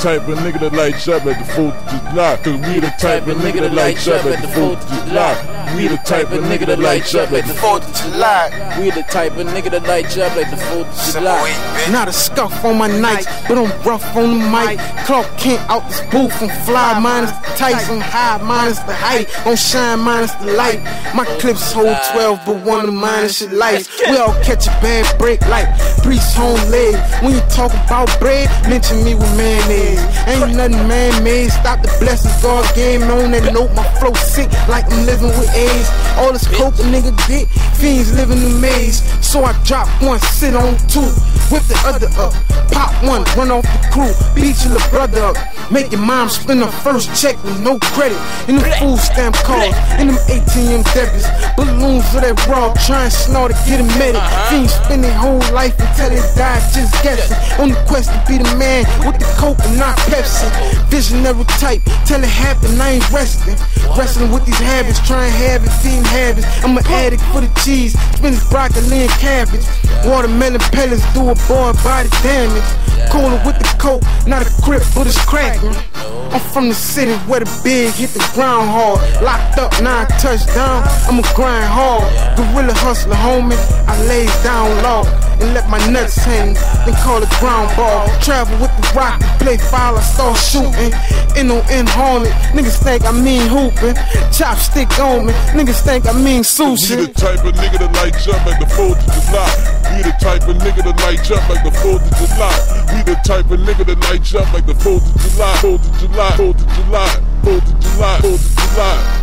type of nigga that lights up at the 4th of July. Cause we the type of nigga that lights up at the 4th of July. We the type of nigga that lights up at the 4th of July. We the type of nigga that lights up at the 4th of July. Not a scuff on my nights, but I'm rough on the mic. Clark Kent out this booth and fly minus the Tyson high minus the height. On shine minus the light. My clips hold 12, but one of mine is shit life. We all catch a bad break like priest home leg. When you talk about bread, mention me with mayonnaise. Ain't nothing man made. Stop the blessings God gave me on that note. My flow sick like I'm living with All this coke a nigga get, fiends living in maze. So I drop one, sit on two, whip the other up. Pop one, run off the crew, beat your little brother up. Make your mom spend her first check with no credit. In the food stamp cards, in them ATM debits. Balloons for that raw, try and snort to get a medic. Uh-huh. Fiends spend their whole life until they die just guessing. On the quest to be the man with the coke and not Pepsi. Visionary type, tell it happen, I ain't resting. Wrestling with these habits, trying habits, feeding habits. I'm an addict for the cheese, spinach, broccoli, and cabbage. Watermelon pellets do a boy body damage. Cooler with the coke, not a grip, but it's cracking. I'm from the city where the big hit the ground hard. Locked up, nine touchdown, I'ma grind hard. Gorilla hustler, homie, I lay down low and let my nuts hang. Then call it ground ball. Travel with the rock, play foul, I start shooting. N O N Hornet, niggas think I mean hooping. Chopstick on me, niggas think I mean sushi. We the type of nigga that like jump at the 4th of July. We the type of nigga that like jump like the 4th of July. We the type of nigga that night jump like the 4th of July, 4th of July, 4th of July, 4th of July, 4th of July. 4th of July.